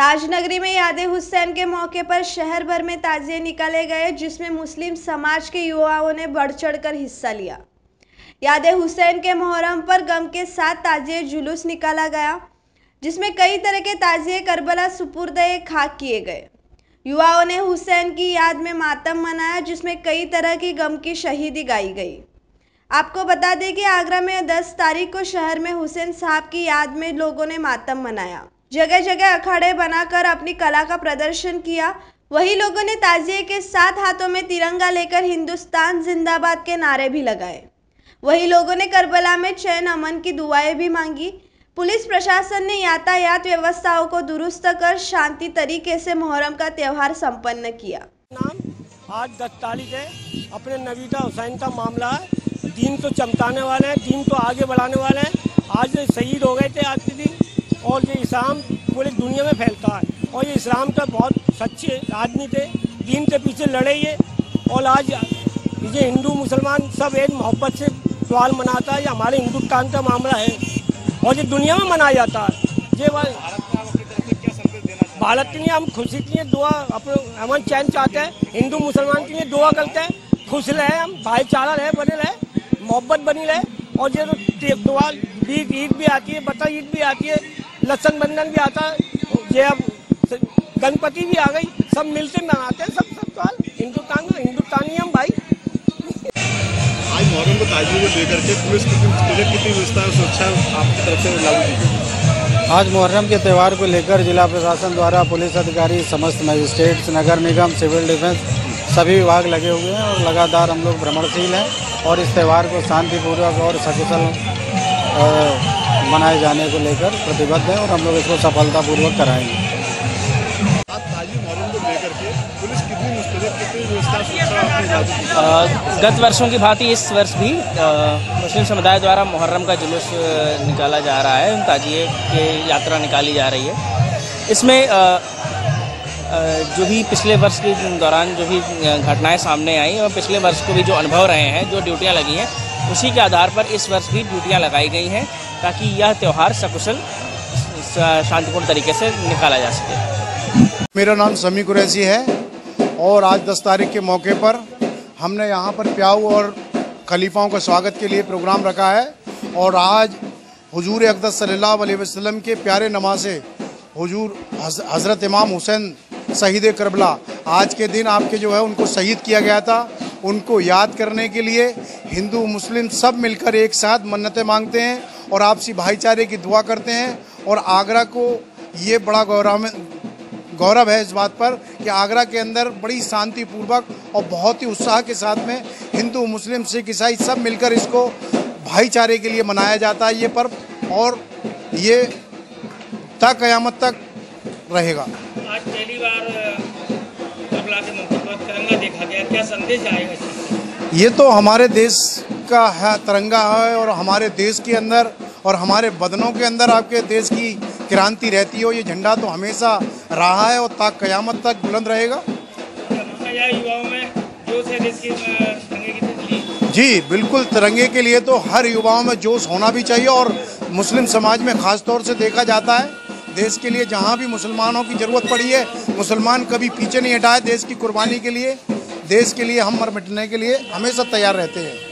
ताजनगरी में याद हुसैन के मौके पर शहर भर में ताजिए निकाले गए, जिसमें मुस्लिम समाज के युवाओं ने बढ़ चढ़कर हिस्सा लिया। याद हुसैन के मुहर्रम पर गम के साथ ताजिए जुलूस निकाला गया, जिसमें कई तरह के ताजिए करबला सुपुर्द खाक किए गए। युवाओं ने हुसैन की याद में मातम मनाया, जिसमें कई तरह की गम की शहीदी गाई गई। आपको बता दें कि आगरा में 10 तारीख को शहर में हुसैन साहब की याद में लोगों ने मातम मनाया। जगह जगह अखाड़े बनाकर अपनी कला का प्रदर्शन किया। वही लोगों ने ताजिए के साथ हाथों में तिरंगा लेकर हिंदुस्तान जिंदाबाद के नारे भी लगाए। वही लोगों ने करबला में चैन अमन की दुआएँ भी मांगी। पुलिस प्रशासन ने यातायात व्यवस्थाओं को दुरुस्त कर शांति तरीके से मुहर्रम का त्यौहार संपन्न किया। नाम आज दस तारीख है अपने नवीदा हुसैन का मामला है। दीन तो चमकाने वाले हैं, दीन तो आगे बढ़ाने वाले हैं। आज शहीद हो गए थे आज के दिन। और ये इस्लाम पूरी दुनिया में फैलता है। और ये इस्लाम का बहुत सच्चे आदमी थे, दीन के पीछे लड़े ये। और आज ये हिंदू, मुसलमान सब एक मोहब्बत से त्यौहार मनाता है। ये हमारे हिंदुस्तान का मामला है। और ये दुनिया में मनाया जाता है। ये भारत के लिए हम खुशी के लिए दुआ अपने अमन चैन चाहते हैं। हिंदू, मुसलमान के लिए दुआ करते हैं। खुश रहे हम, भाईचारा रहे, बने रहे। मोहब्बत बनी रहे। और ये दुआ ईद भी आती है बता ईद भी आती है लसन बंधन भी आता है ये अब गणपति भी आ गई सब मिलते मनाते हैं सब सब साल हिंदुस्तान में हिंदुस्तानी हम भाई। आज मोहरम को ताजिए को लेकर के पुलिस की कितनी व्यवस्था सुरक्षा आपकी तरफ़ से लागू की आज मुहर्रम के त्यौहार को लेकर जिला प्रशासन द्वारा पुलिस अधिकारी समस्त मजिस्ट्रेट्स नगर निगम सिविल डिफेंस सभी विभाग लगे हुए हैं और लगातार हम लोग भ्रमणशील हैं। और इस त्यौहार को शांतिपूर्वक और सकुशल मनाए जाने को लेकर प्रतिबद्ध है और हम लोग इसको सफलतापूर्वक कराएँगे। गत वर्षों की भांति इस वर्ष भी मुस्लिम समुदाय द्वारा मुहर्रम का जुलूस निकाला जा रहा है ताजिए की यात्रा निकाली जा रही है। इसमें जो भी पिछले वर्ष के दौरान जो भी घटनाएँ सामने आई और पिछले वर्ष को भी जो अनुभव रहे हैं, जो ड्यूटियाँ लगी हैं, उसी के आधार पर इस वर्ष भी ड्यूटियाँ लगाई गई हैं ताकि यह त्यौहार सकुशल शांतिपूर्ण तरीके से निकाला जा सके। मेरा नाम समी कुरैसी है और आज दस तारीख के मौके पर हमने यहाँ पर प्याऊ और खलीफाओं के स्वागत के लिए प्रोग्राम रखा है और आज हुजूर अकदस सल्लल्लाहु अलैहि वसल्लम के प्यारे नमाजे हुजूर हज़रत इमाम हुसैन शहीद करबला। आज के दिन आपके जो है, उनको शहीद किया गया था। उनको याद करने के लिए हिंदू, मुस्लिम सब मिलकर एक साथ मन्नतें मांगते हैं और आपसी भाईचारे की दुआ करते हैं। और आगरा को ये बड़ा गौरव गौरव है इस बात पर कि आगरा के अंदर बड़ी शांतिपूर्वक और बहुत ही उत्साह के साथ में हिंदू, मुस्लिम, सिख, ईसाई सब मिलकर इसको भाईचारे के लिए मनाया जाता है ये पर्व और ये तक कयामत तक रहेगा। आज पहली बार तबला के तिरंगा देखा गया। क्या संदेश आएगा ये तो हमारे देश का है तिरंगा है और हमारे देश के अंदर और हमारे बदनों के अंदर आपके देश की क्रांति रहती हो ये झंडा तो हमेशा रहा है और ताक कयामत तक बुलंद रहेगा। जी बिल्कुल तिरंगे के लिए तो हर युवाओं में जोश होना भी चाहिए और मुस्लिम समाज में ख़ास तौर से देखा जाता है। देश के लिए जहाँ भी मुसलमानों की ज़रूरत पड़ी है, मुसलमान कभी पीछे नहीं हटाए देश की कुर्बानी के लिए। देश के लिए, हम मर मिटने के लिए हमेशा तैयार रहते हैं।